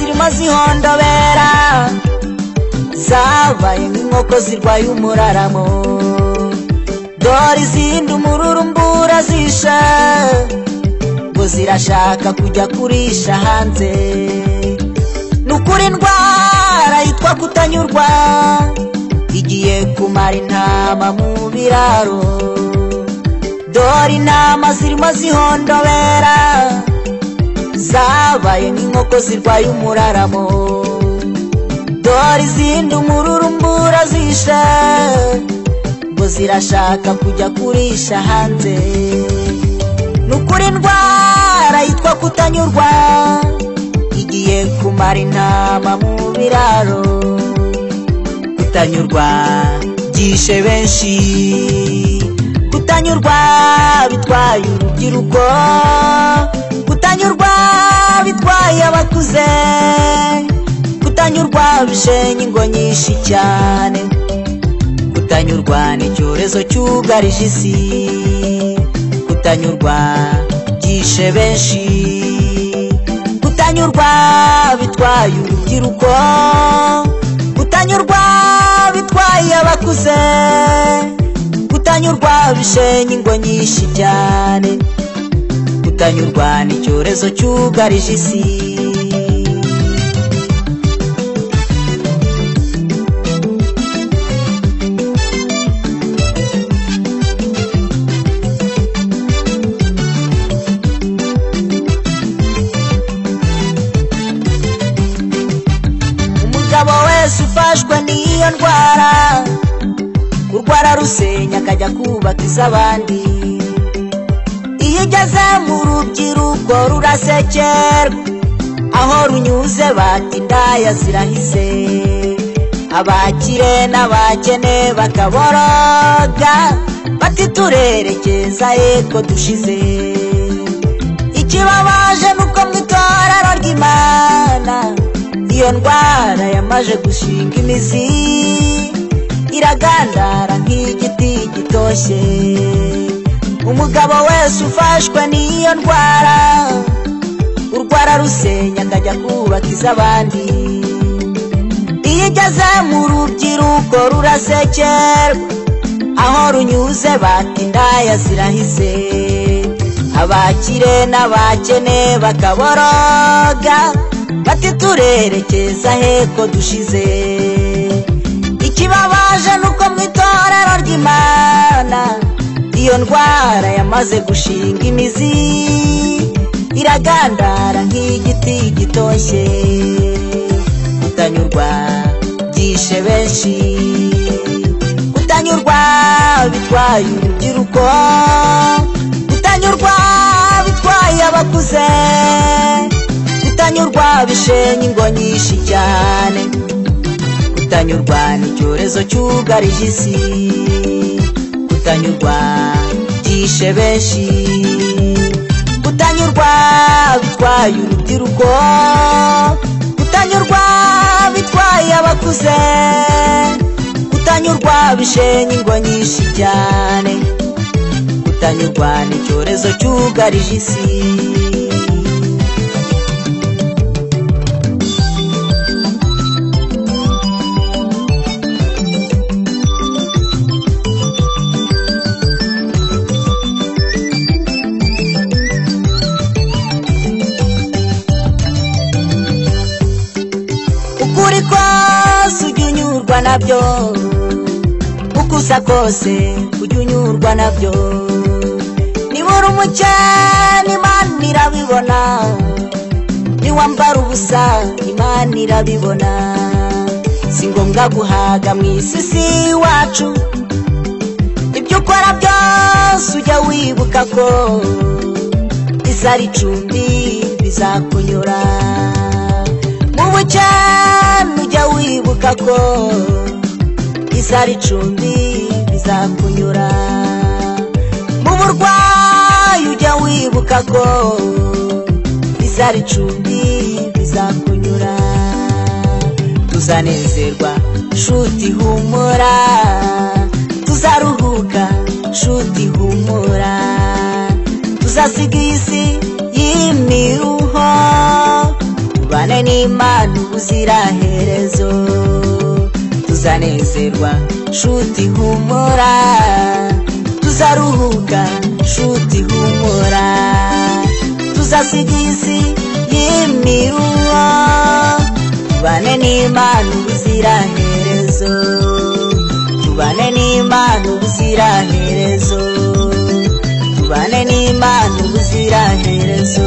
Zirimo zihondobera zabaye nk'inkoko zirwaye umuraramo. Dore izindi umururumbura zisha ngo zirashaka kujya kurisha hanze. Ni ukuri indwara yitwa kutanyurwa igiye kumara intama mu biraro. Dore intama zirimo zihondobera zabaye nk'inkoko zirwaye umuraramo dore izindi umururumbura zisha ngo zirashaka kujya kurisha hanze. Ni ukuri indwara yitwa kutanyurwa. Igiye kumara intama mu biraro. Kutanyurwa byishe benshi. Kutanyurwa bitwaye urubyiruko. Kutanyurwa bitwaye abakuze. Kutanyurwa bishenye ingo nyinshi cyane. Kutanyurwa ni icyorezo cyugarije isi. Kutanyurwa byishe benshi. Kutanyurwa bitwaye urubyiruko. Kutanyurwa bitwaye abakuze. Kutanyurwa bishenye ingo nyinshi cyane. Kutanyurwa ni icyorezo cyugarije isi. Umugabo wese ufashwe n'iyo ndwara kurwara rusenya akajya kubaka iz'abandi iyo ugeze mu rubyiruko rurasekerwa aho runyuze bati indaya zirahize. Abakire n'abakene bakaboroga bati turerekeza yego dushize. Ikibabaje nuko mu itorero ry'imana iyo ndwara yamaje gushinga imizi iragandara nk'igiti gitoshye. Umugabo wese ufashwe n'iyo ndwara. Urwara rusenya akajya kubaka iz'abandi iyo igeze mu rubyiruko rurasekerwa aho runyuze bati indaya zirahize. Abakire n'abakene bakaboroga bati turerekeza heko dushize. Ikibabaje nuko mu itorero ry'imana iyo ndwara yamaze gushinga imizi iragandara nk'igiti gitoshye. Kutanyurwa byishe benshi. Kutanyurwa bitwaye urubyiruko. Kutanyurwa bitwaye abakuze. Kutanyurwa bishenye ingo nyinshi cyane. Kutanyurwa ni icyorezo cyugarije isi. Kutanyurwa byishe benshi. Kutanyurwa bitwaye urubyiruko. Kutanyurwa bitwaye abakuze. Kutanyurwa bishenye ingo nyinshi cyane. Kutanyurwa ni icyorezo cyugarije isi. unyurwa na byo uko usa kose ujye unyurwa na byo nibura umukene imana irabibona niwambara ubusa imana irabibona. Si ngombwa guhaga mu isi si iwacu. Ibyo ukora byose ujya wibuka ko izari icumbi bizakunyura. Mu bukene wibuka ko izari icumbi bizakunyura. Mu burwayi ujya wibuka ko izari icumbi bizakunyura. Tuzanezerwa nshuti humura. Tuzaruhuka nshuti humura. Tuzasiga iyi si tubane n'imana ubuziraherezo tuzanezerwa nshuti humura. Tuzaruhuka nshuti humura. Tuzasiga iyi si y'imiruho. Tubane n'imana ubuziraherezo tubane n'imana ubuziraherezo tubane n'imana ubuziraherezo